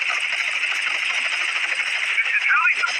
This is how you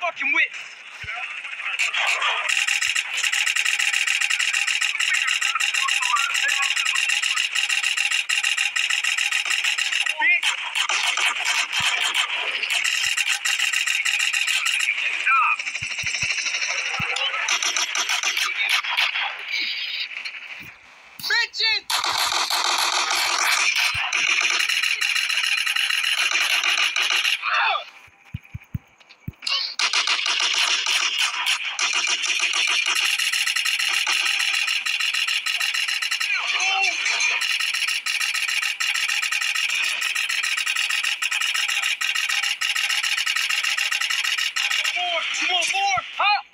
fucking wit. More! You want more? Huh?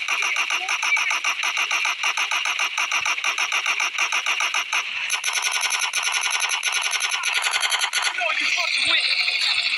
No, you fucking win.